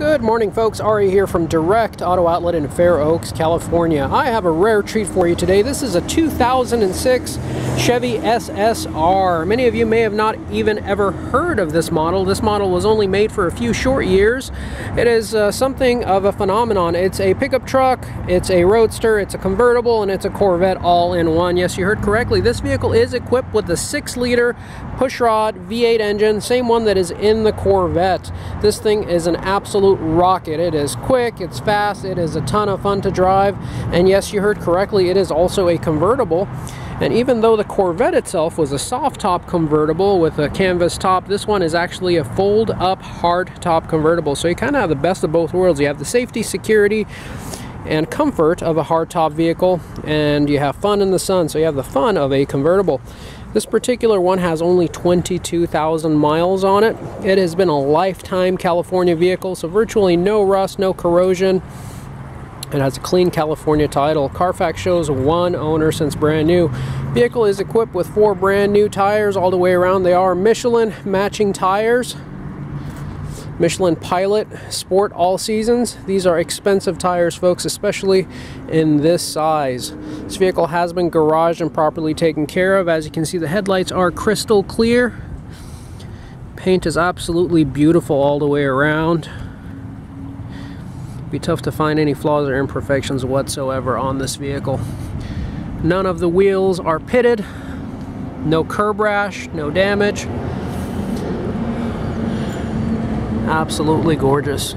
Good morning, folks. Ari here from Direct Auto Outlet in Fair Oaks, California. I have a rare treat for you today. This is a 2006 Chevy SSR. Many of you may have not even ever heard of this model. This model was only made for a few short years. It is uh, something of a phenomenon. It's a pickup truck, it's a roadster, it's a convertible, and it's a Corvette all in one. Yes, you heard correctly. This vehicle is equipped with the 6-liter pushrod V8 engine, same one that is in the Corvette. This thing is an absolute absolute rocket. It is quick, it's fast, it is a ton of fun to drive, and yes, you heard correctly, it is also a convertible. And even though the Corvette itself was a soft top convertible with a canvas top, this one is actually a fold up hard top convertible. So you kind of have the best of both worlds. You have the safety, security, and comfort of a hardtop vehicle, and you have fun in the sun. So you have the fun of a convertible. This particular one has only 22,000 miles on it. It has been a lifetime California vehicle, so virtually no rust, no corrosion. It has a clean California title. Carfax shows one owner since brand new. Vehicle is equipped with four brand new tires all the way around. They are Michelin matching tires. Michelin Pilot Sport All Seasons. These are expensive tires, folks, especially in this size. This vehicle has been garaged and properly taken care of. As you can see, the headlights are crystal clear. Paint is absolutely beautiful all the way around. Be tough to find any flaws or imperfections whatsoever on this vehicle. None of the wheels are pitted. No curb rash, no damage. Absolutely gorgeous.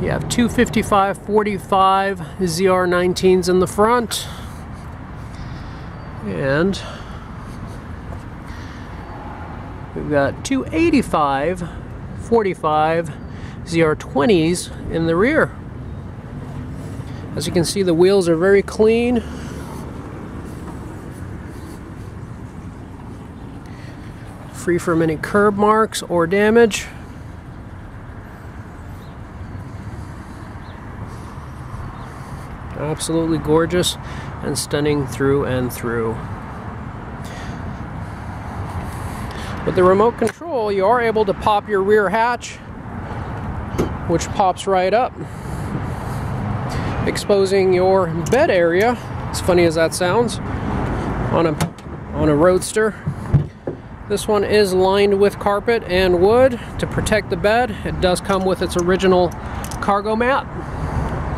You have 255 45 ZR19s in the front. And we've got 285 45 ZR20s in the rear. As you can see, the wheels are very clean. Free from any curb marks or damage. Absolutely gorgeous and stunning through and through. With the remote control, you are able to pop your rear hatch, which pops right up, exposing your bed area, as funny as that sounds, on a, on a roadster. This one is lined with carpet and wood to protect the bed. It does come with its original cargo mat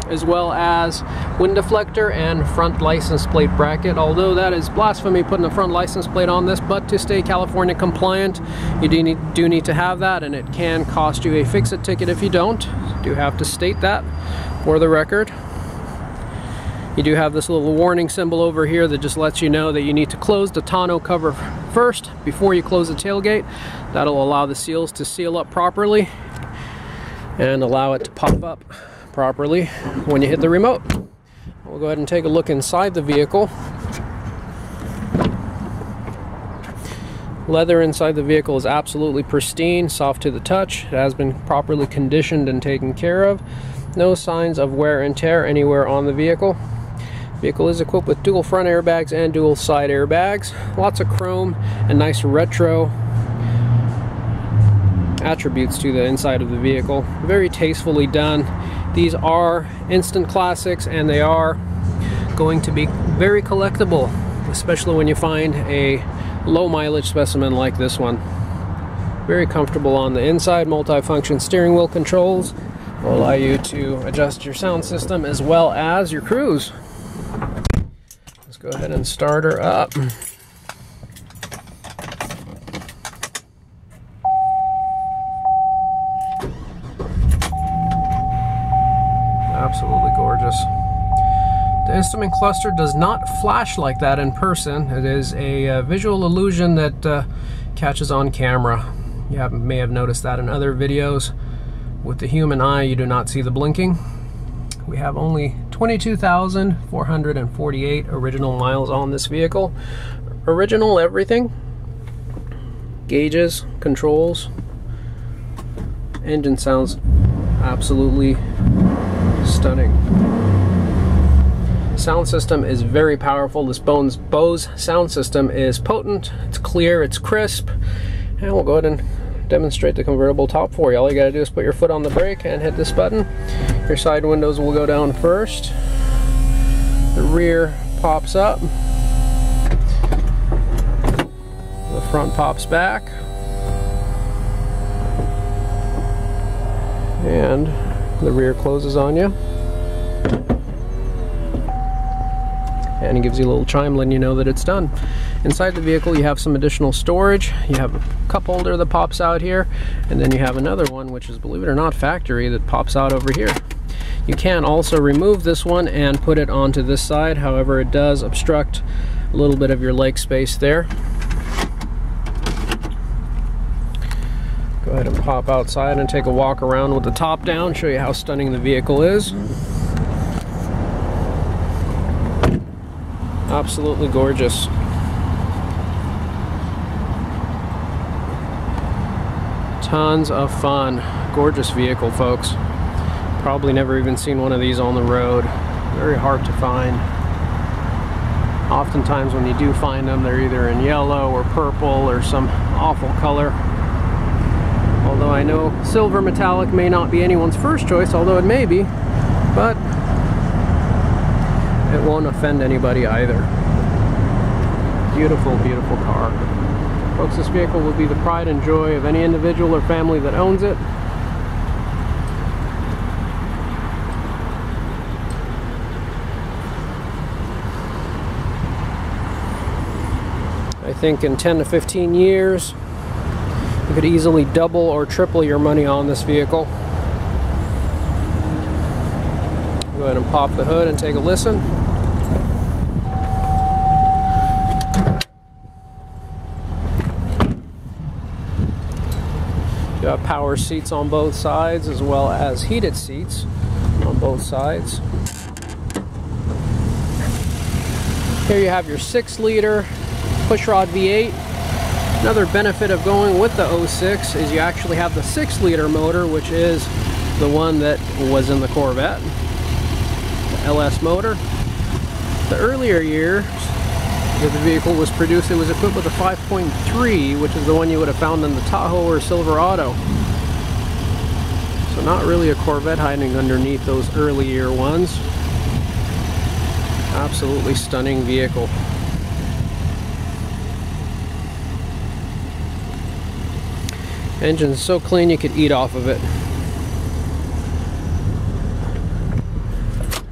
as well as wind deflector and front license plate bracket. Although that is blasphemy putting a front license plate on this, but to stay California compliant, you do need, do need to have that and it can cost you a fix-it ticket if you don't. You do have to state that for the record. You do have this little warning symbol over here that just lets you know that you need to close the tonneau cover first before you close the tailgate. That'll allow the seals to seal up properly and allow it to pop up properly when you hit the remote. We'll go ahead and take a look inside the vehicle. Leather inside the vehicle is absolutely pristine, soft to the touch. It has been properly conditioned and taken care of. No signs of wear and tear anywhere on the vehicle. Vehicle is equipped with dual front airbags and dual side airbags. Lots of chrome and nice retro attributes to the inside of the vehicle. Very tastefully done. These are instant classics and they are going to be very collectible, especially when you find a low mileage specimen like this one. Very comfortable on the inside, multi-function steering wheel controls will allow you to adjust your sound system as well as your cruise. Go ahead and start her up. Absolutely gorgeous. The instrument cluster does not flash like that in person. It is a uh, visual illusion that uh, catches on camera. You have, may have noticed that in other videos. With the human eye, you do not see the blinking. We have only 22,448 original miles on this vehicle. Original everything. Gauges, controls. Engine sounds absolutely stunning. Sound system is very powerful. This Bones Bose sound system is potent, it's clear, it's crisp. And we'll go ahead and demonstrate the convertible top for you. All you gotta do is put your foot on the brake and hit this button. Your side windows will go down first. The rear pops up. The front pops back. And the rear closes on you. and it gives you a little chime letting you know that it's done. Inside the vehicle you have some additional storage. You have a cup holder that pops out here and then you have another one which is believe it or not factory that pops out over here. You can also remove this one and put it onto this side however it does obstruct a little bit of your leg space there. Go ahead and pop outside and take a walk around with the top down, show you how stunning the vehicle is. Absolutely gorgeous. Tons of fun. Gorgeous vehicle, folks. Probably never even seen one of these on the road. Very hard to find. Oftentimes when you do find them, they're either in yellow or purple or some awful color. Although I know silver metallic may not be anyone's first choice, although it may be, but it won't offend anybody either. Beautiful, beautiful car. Folks, this vehicle will be the pride and joy of any individual or family that owns it. Think in 10 to 15 years, you could easily double or triple your money on this vehicle. Go ahead and pop the hood and take a listen. You have power seats on both sides as well as heated seats on both sides. Here you have your 6 liter pushrod V8. Another benefit of going with the 06 is you actually have the 6 liter motor which is the one that was in the Corvette. The LS motor. The earlier years that the vehicle was produced, it was equipped with a 5.3, which is the one you would have found in the Tahoe or Silverado. So not really a Corvette hiding underneath those earlier ones. Absolutely stunning vehicle. Engine's so clean you could eat off of it.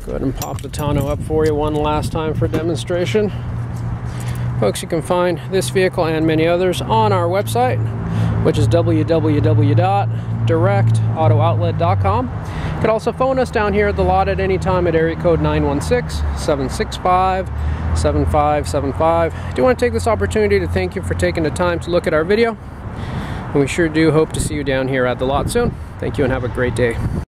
Go ahead and pop the tonneau up for you one last time for demonstration. Folks, you can find this vehicle and many others on our website, which is www.directauto.outlet.com. You can also phone us down here at the lot at any time at area code 916-765-7575. I do want to take this opportunity to thank you for taking the time to look at our video. And we sure do hope to see you down here at the lot soon. Thank you and have a great day.